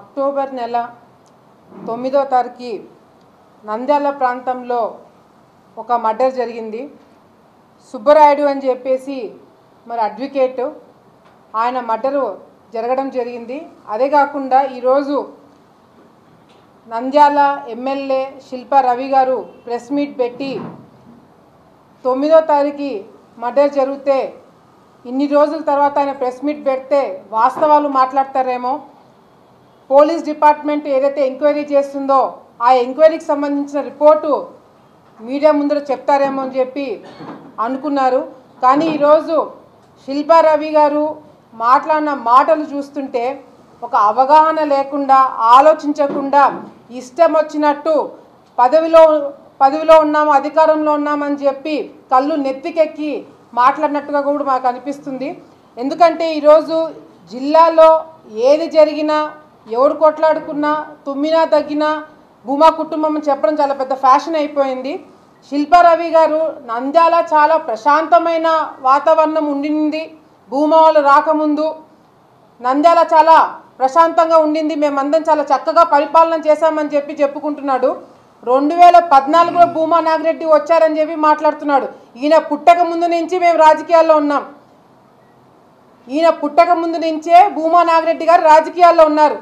October నెల తొమ్మిదో తారీఖు నంద్యాల ప్రాంతంలో ఒక మర్డర్ జరిగింది. సుబ్బరాయుడు అని చెప్పేసి మరి అడ్వకేట్ ఆయన మర్డరు జరగడం జరిగింది. అదే కాకుండా ఈరోజు నంద్యాల ఎమ్మెల్యే శిల్పా రవి గారు ప్రెస్ మీట్ పెట్టి తొమ్మిదో తారీఖు మర్డర్ జరిగితే ఇన్ని రోజుల తర్వాత ఆయన ప్రెస్ మీట్ పెడితే వాస్తవాలు మాట్లాడతారేమో. పోలీస్ డిపార్ట్మెంట్ ఏదైతే ఎంక్వైరీ చేస్తుందో ఆ ఎంక్వైరీకి సంబంధించిన రిపోర్టు మీడియా ముందర చెప్తారేమో అని చెప్పి అనుకున్నారు. కానీ ఈరోజు శిల్పా రవి గారు మాట్లాడిన మాటలు చూస్తుంటే ఒక అవగాహన లేకుండా ఆలోచించకుండా ఇష్టం వచ్చినట్టు పదవిలో పదవిలో ఉన్నాము అధికారంలో ఉన్నామని చెప్పి కళ్ళు నెత్తికెక్కి మాట్లాడినట్టుగా కూడా మాకు అనిపిస్తుంది. ఎందుకంటే ఈరోజు జిల్లాలో ఏది జరిగినా ఎవడు కొట్లాడుకున్నా తుమ్మినా తగ్గినా భూమా కుటుంబం చెప్పడం చాలా పెద్ద ఫ్యాషన్ అయిపోయింది. శిల్పారవి గారు నంద్యాల చాలా ప్రశాంతమైన వాతావరణం ఉండింది. భూమా వాళ్ళు రాకముందు నంద్యాల చాలా ప్రశాంతంగా ఉండింది. మేమందరం చాలా చక్కగా పరిపాలన చేశామని చెప్పి చెప్పుకుంటున్నాడు. రెండు వేల పద్నాలుగులో భూమా నాగిరెడ్డి వచ్చారని చెప్పి మాట్లాడుతున్నాడు. ఈయన పుట్టక ముందు నుంచి మేము రాజకీయాల్లో ఉన్నాం. ఈయన పుట్టక ముందు నుంచే భూమా నాగిరెడ్డి గారు రాజకీయాల్లో ఉన్నారు.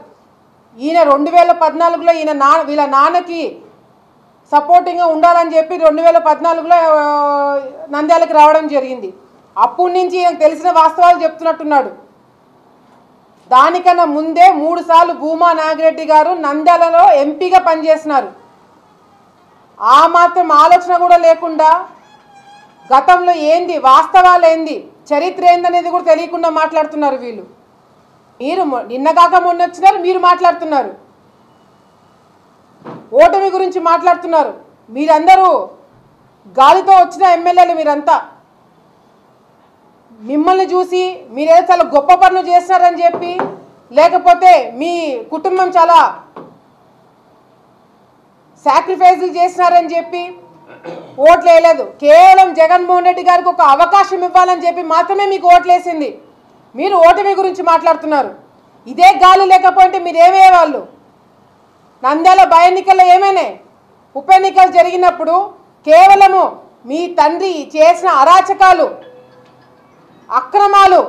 ఈయన రెండు వేల పద్నాలుగులో ఈయన నా వీళ్ళ నాన్నకి సపోర్టింగ్గా ఉండాలని చెప్పి రెండు వేల పద్నాలుగులో నంద్యాలకు రావడం జరిగింది. అప్పటి నుంచి ఈయనకు తెలిసిన వాస్తవాలు చెప్తున్నట్టున్నాడు. దానికన్నా ముందే మూడు సార్లు భూమా నాగిరెడ్డి గారు నంద్యాలలో ఎంపీగా పనిచేసినారు. ఆ మాత్రం ఆలోచన కూడా లేకుండా గతంలో ఏంది వాస్తవాలు ఏంది చరిత్ర ఏందనేది కూడా తెలియకుండా మాట్లాడుతున్నారు వీళ్ళు. మీరు నిన్నగాక మొన్న వచ్చినారు మీరు మాట్లాడుతున్నారు. ఓటమి గురించి మాట్లాడుతున్నారు. మీరందరూ గాలితో వచ్చిన ఎమ్మెల్యేలు మీరంతా. మిమ్మల్ని చూసి మీరేదో చాలా గొప్ప పనులు చేస్తున్నారని చెప్పి లేకపోతే మీ కుటుంబం చాలా సాక్రిఫైజులు చేసినారని చెప్పి ఓట్లు వేయలేదు కేవలం జగన్మోహన్ రెడ్డి గారికి ఒక అవకాశం ఇవ్వాలని చెప్పి మాత్రమే మీకు ఓట్లేసింది. మీరు ఓటమి గురించి మాట్లాడుతున్నారు. ఇదే గాలి లేకపోతే మీరు ఏమయ్యేవాళ్ళు నంద్యాల బై ఎన్నికల్లో ఏమైనా ఉప ఎన్నికలు జరిగినప్పుడు కేవలము మీ తండ్రి చేసిన అరాచకాలు అక్రమాలు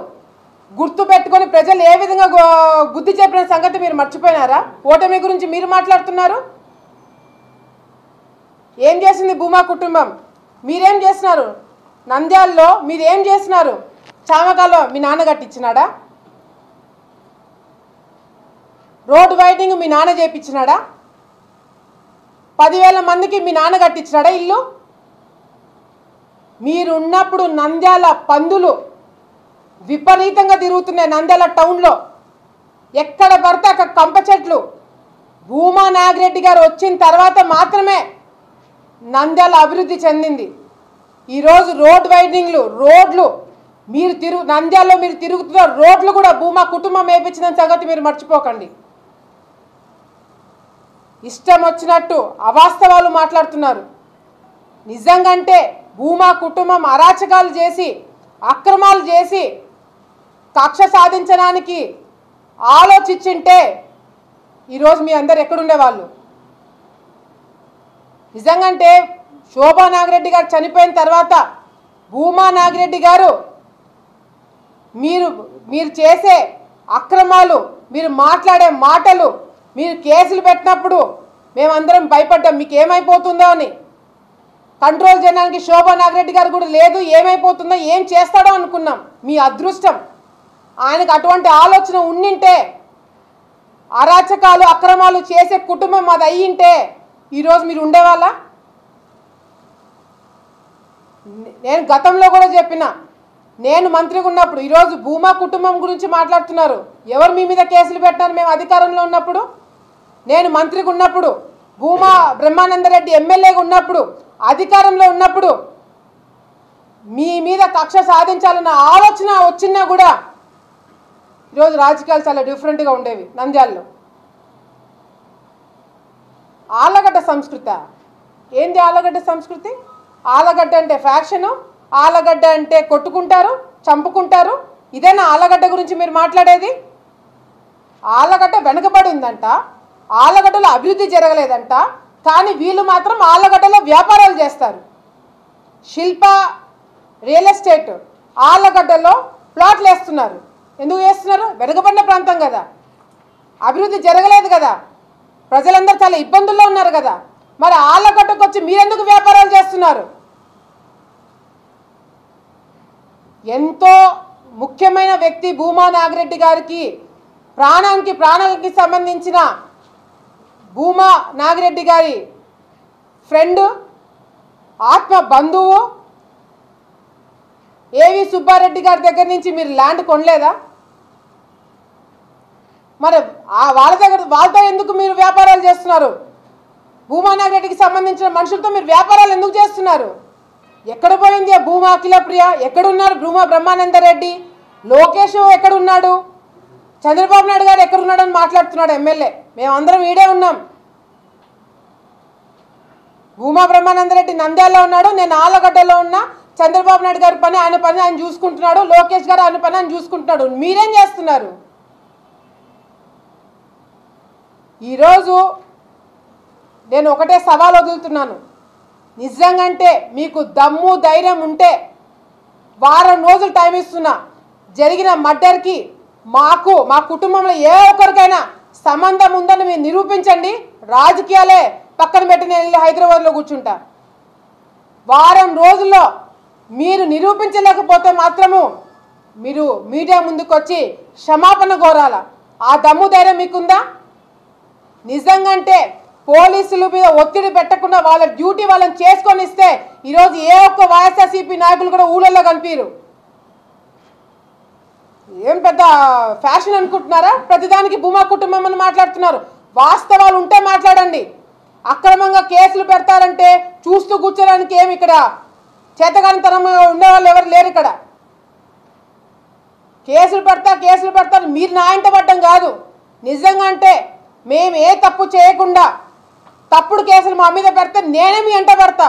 గుర్తు పెట్టుకొని ప్రజలు ఏ విధంగా గో- బుద్ధి చెప్పిన సంగతి మీరు మర్చిపోయినారా? ఓటమి గురించి మీరు మాట్లాడుతున్నారు? ఏం చేసింది భూమా కుటుంబం? మీరేం చేసినారు? నంద్యాల్లో మీరేం చేస్తున్నారు చేసినారు? చామకాలో మీ నాన్న కట్టించినాడా? రోడ్ వైడింగ్ మీ నాన్న చేపించినాడా? పదివేల మందికి మీ నాన్న కట్టించినాడా ఇల్లు? మీరున్నప్పుడు నంద్యాల పందులు విపరీతంగా తిరుగుతున్నాయి నంద్యాల టౌన్లో. ఎక్కడ పడితే అక్కడ కంప చెట్లు. భూమా నాగిరెడ్డి గారు వచ్చిన తర్వాత మాత్రమే నంద్యాల అభివృద్ధి చెందింది. ఈరోజు రోడ్ వైడింగ్లు రోడ్లు మీరు తిరుగు నంద్యాలలో మీరు తిరుగుతున్న రోడ్లు కూడా భూమా కుటుంబం వేపించిన సంగతి మీరు మర్చిపోకండి. ఇష్టం వచ్చినట్టు అవాస్తవాలు మాట్లాడుతున్నారు. నిజంగంటే భూమా కుటుంబం అరాచకాలు చేసి అక్రమాలు చేసి కక్ష సాధించడానికి ఆలోచించింటే ఈరోజు మీ అందరు ఎక్కడుండేవాళ్ళు? నిజంగంటే శోభా నాగిరెడ్డి గారు చనిపోయిన తర్వాత భూమా నాగిరెడ్డి గారు మీరు మీరు చేసే అక్రమాలు మీరు మాట్లాడే మాటలు మీరు కేసులు పెట్టినప్పుడు మేమందరం భయపడ్డాం మీకు ఏమైపోతుందో అని. కంట్రోల్ చేయడానికి శోభా నాగరెడ్డి గారు కూడా లేదు ఏమైపోతుందో ఏం చేస్తాడో అనుకున్నాం. మీ అదృష్టం. ఆయనకు అటువంటి ఆలోచన ఉండింటే అరాచకాలు అక్రమాలు చేసే కుటుంబం అది అయ్యింటే ఈరోజు మీరు ఉండేవాళ్ళ? నేను గతంలో కూడా చెప్పిన నేను మంత్రిగా ఉన్నప్పుడు ఈరోజు భూమా కుటుంబం గురించి మాట్లాడుతున్నారు. ఎవరు మీ మీద కేసులు పెట్టినారు? మేము అధికారంలో ఉన్నప్పుడు నేను మంత్రిగా ఉన్నప్పుడు భూమా బ్రహ్మానందరెడ్డి ఎమ్మెల్యేగా ఉన్నప్పుడు అధికారంలో ఉన్నప్పుడు మీ మీద కక్ష సాధించాలన్న ఆలోచన వచ్చినా కూడా ఈరోజు రాజకీయాలు చాలా డిఫరెంట్గా ఉండేవి నంద్యాలలో. ఆలగడ్డ సంస్కృత. ఏంది ఆలగడ్డ సంస్కృతి? ఆలగడ్డ అంటే ఫ్యాక్షను? ఆలగడ్డ అంటే కొట్టుకుంటారు చంపుకుంటారు. ఇదేనా ఆలగడ్డ గురించి మీరు మాట్లాడేది? ఆలగడ్డ వెనుకబడిందంట ఆలగడ్డలో అభివృద్ధి జరగలేదంట కానీ వీళ్ళు మాత్రం ఆళ్ళగడ్డలో వ్యాపారాలు చేస్తారు. శిల్ప రియల్ ఎస్టేట్ ఆలగడ్డలో ప్లాట్లు వేస్తున్నారు. ఎందుకు వేస్తున్నారు? వెనుకబడిన ప్రాంతం కదా. అభివృద్ధి జరగలేదు కదా. ప్రజలందరూ చాలా ఇబ్బందుల్లో ఉన్నారు కదా. మరి ఆళ్ళగడ్డకు వచ్చి మీరెందుకు వ్యాపారాలు చేస్తున్నారు? ఎంతో ముఖ్యమైన వ్యక్తి భూమా నాగిరెడ్డి గారికి ప్రాణానికి ప్రాణానికి సంబంధించిన భూమా నాగిరెడ్డి గారి ఫ్రెండ్ ఆత్మ బంధువు ఏవి సుబ్బారెడ్డి గారి దగ్గర నుంచి మీరు ల్యాండ్ కొనలేదా? మరి ఆ వాళ్ళ దగ్గర వాళ్ళతో ఎందుకు మీరు వ్యాపారాలు చేస్తున్నారు? భూమా నాగిరెడ్డికి సంబంధించిన మనుషులతో మీరు వ్యాపారాలు ఎందుకు చేస్తున్నారు? ఎక్కడ పోయింది ఆ భూమా అఖిలప్రియ ఎక్కడున్నారు భూమా బ్రహ్మానందరెడ్డి లోకేష్ ఎక్కడున్నాడు? చంద్రబాబు నాయుడు గారు ఎక్కడున్నాడని మాట్లాడుతున్నాడు ఎమ్మెల్యే. మేమందరం ఈడే ఉన్నాం. భూమా బ్రహ్మానందరెడ్డి నంద్యాలలో ఉన్నాడు. నేను ఆలగడ్డలో ఉన్నా. చంద్రబాబు నాయుడు గారి పని ఆయన పని ఆయన చూసుకుంటున్నాడు. లోకేష్ గారు ఆయన పని ఆయన చూసుకుంటున్నాడు. మీరేం చేస్తున్నారు? ఈరోజు నేను ఒకటే సవాల్ వదులుతున్నాను. నిజంగంటే మీకు దమ్ము ధైర్యం ఉంటే వారం రోజులు టైం ఇస్తున్నా. జరిగిన మర్డర్కి మాకు మా కుటుంబంలో ఏ ఒక్కరికైనా సంబంధం ఉందని మీరు నిరూపించండి. రాజకీయాలే పక్కన పెట్టి నేను హైదరాబాద్లో కూర్చుంటా. వారం రోజుల్లో మీరు నిరూపించలేకపోతే మాత్రము మీరు మీడియా ముందుకు వచ్చి క్షమాపణ కోరాల? ఆ దమ్ము ధైర్యం మీకుందా? నిజంగంటే పోలీసుల మీద ఒత్తిడి పెట్టకుండా వాళ్ళ డ్యూటీ వాళ్ళని చేసుకొని ఇస్తే ఈరోజు ఏ ఒక్క వైఎస్ఆర్సీపీ నాయకులు కూడా ఊళ్ళల్లో కనిపించరు ఏం పెద్ద ఫ్యాషన్ అనుకుంటున్నారా? ప్రతిదానికి భూమా కుటుంబం అని మాట్లాడుతున్నారు. వాస్తవాలు ఉంటే మాట్లాడండి. అక్రమంగా కేసులు పెడతారంటే చూస్తూ కూర్చోడానికి ఏమి ఇక్కడ చేతగానితనం ఉండేవాళ్ళు ఎవరు లేరు ఇక్కడ. కేసులు పెడతా కేసులు పెడతారు మీరు నా ఇంట పడ్డం కాదు. నిజంగా అంటే మేము ఏ తప్పు చేయకుండా తప్పుడు కేసులు మా మీద పెడితే నేనే మీ ఎంట పెడతా.